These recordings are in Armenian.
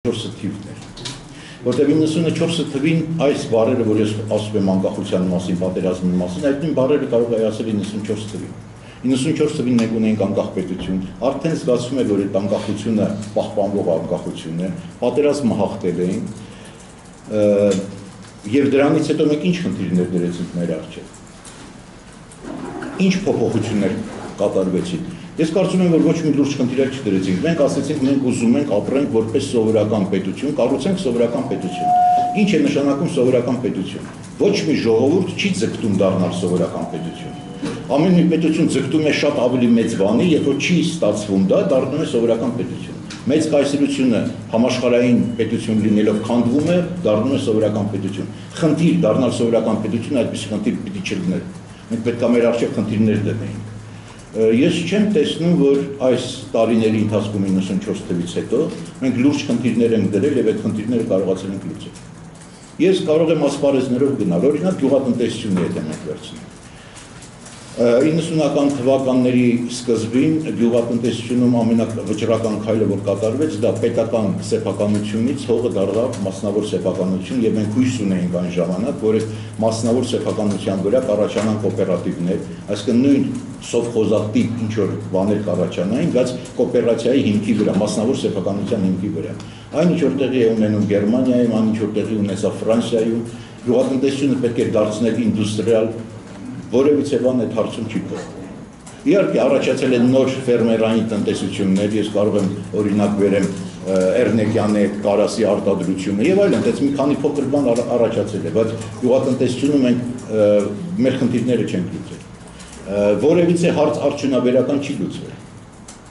94 թիվն էր որտեղ 94 թվին այս բարերը, որ ես ասում եմ անկախության մասին, պատերազմի մասին, այդ նույն բարերը կարող է ասել 94 թվին։ 94 թվին մենք ունենք անկախ պետություն, արդեն զգացում է, որ այդ անկախությունը պահպանվող անկախություն է, պատերազմը հաղթել էին, եւ դրանից հետո մենք ինչ խնդիրներ դրեցինք մեր առջև։ Ինչ փոփոխություններ կատարվեցին Ես կարծում եմ, որ ոչ մի լուրջ խնդիրակ չդրեցինք։ Մենք ասացինք, մենք ուզում ենք ապրենք որպես սովորական պետություն, կառուցենք սովորական պետություն։ Ինչ է նշանակում սովորական պետություն։ Ոչ մի ժողովուրդ չի ձգտում դառնալ սովորական պետություն։ Ամեն մի պետություն ձգտում է շատ ավելի մեծ բանի, երբ որ չի ստացվում դա, դառնում է սովորական պետություն։ Մեծ կայսրությունը համաշխարհային պետություն լինելով քանդվում է, դառնում է սովորական պետություն։ Խնդիր դառնալ սովորական պետություն այդպես խնդիր պիտի չլիներ։ Մենք պետք է մեր արժեք խնդիրներ դնեինք Ես չեմ տեսնում, որ այս տարիների ընթացքում 94 թվից հետո մենք լուրջ խնդիրներ ենք դրել եւ այդ խնդիրները կարողացել ենք լուծել։ Ես կարող եմ ասպարեզներով գնալ, օրինակ գյուղատնտեսությունը եթե մենք վերցնենք 90-ական թվականների սկզբին գյուղատնտեսությունում ամենավճռական քայլը որ կատարվեց, դա պետական սեփականությունից հողը դարձավ մասնավոր սեփականություն եւ մենք հույս ունեինք այն ժամանակ, որ այդ մասնավոր սեփականության վրա կառաջանան կոոպերատիվներ, այսինքն նույն սովխոզատիպ ինչ որ բաներ կառաջանային, բայց կոոպերացիայի հիմքի վրա, մասնավոր սեփականության հիմքի վրա։ Այն ինչ որ տեղի է ունենում Գերմանիայում, այն ինչ որ տեղի ունեցավ Ֆրանսիայում, գյուղատնտեսությունը պետք է դարձնել ինդուստրիալ որևիցե բան այդ հարցում չի փոխվում։ Իհարկե առաջացել են նոր ֆերմերային տնտեսություններ, ես կարող եմ օրինակ վերեմ Էրնեկյանի կարասի արտադրությունը եւ այլն, այդպես մի քանի փոքր բան առաջացել է, բայց գյուղատնտեսությունում մենք մեր խնդիրները չենք լուծել։ Որևիցե հարց արդյունաբերական չի լուծվել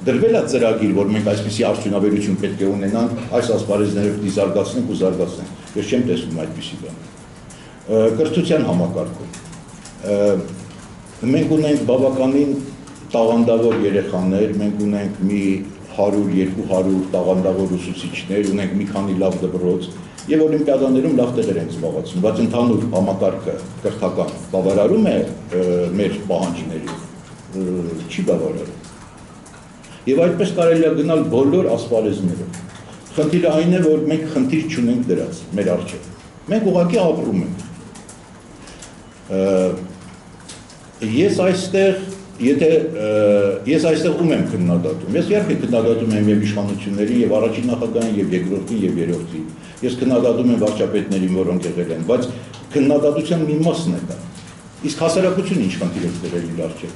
դրվել է ծրագիր, որ մենք այսպիսի արդյունաբերություն պետք է ունենանք, այս ասպարեզներով դիզարգացնենք ու զարգացնենք։ Ես չեմ տեսնում այդպիսի բան։ Կրթության համակարգում մենք ունենք բավականին տաղանդավոր երեխաներ, մենք ունենք մի 100-200 տաղանդավոր ուսուցիչներ, ունենք մի քանի լավ դպրոց եւ օլիմպիադաներում լավ տեղեր են զբաղացնում, բայց ընդհանուր համակարգը կրթական բավարարում է մեր պահանջներին չի բավարարում։ Եւ այդպես կարելի է գնալ բոլոր ասպարեզներով։ Խնդիրը այն է, որ մենք խնդիր չունենք դրած մեր առջև։ Մենք ուղղակի ապրում ենք Ես այստեղ Եթե ես այստեղ ում եմ քննադատում։ Ես իհարկե քննադատում եմ եւ իշխանությունների եւ առաջին նախագահային եւ երկրորդին եւ երրորդին։ Ես քննադատում եմ վարչապետներին, որոնք եղել են, բայց քննադատության մի մասն է դա։ Իսկ հասարակությունը ինչ խնդիր է դրել իր առջև։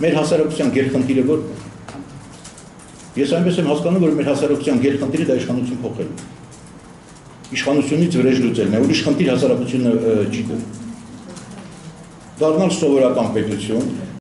Մեր հասարակության գերխնդիրը ո՞րն է։ Ես այնպես եմ հասկանում, որ մեր հասարակության գերխնդիրը դա իշխանություն փոխելն է։ Իշխանությունից վրեժ լուծելն է, ուրիշ խնդիր հասարակությունը չի դնում դառնալ սովորական պետություն,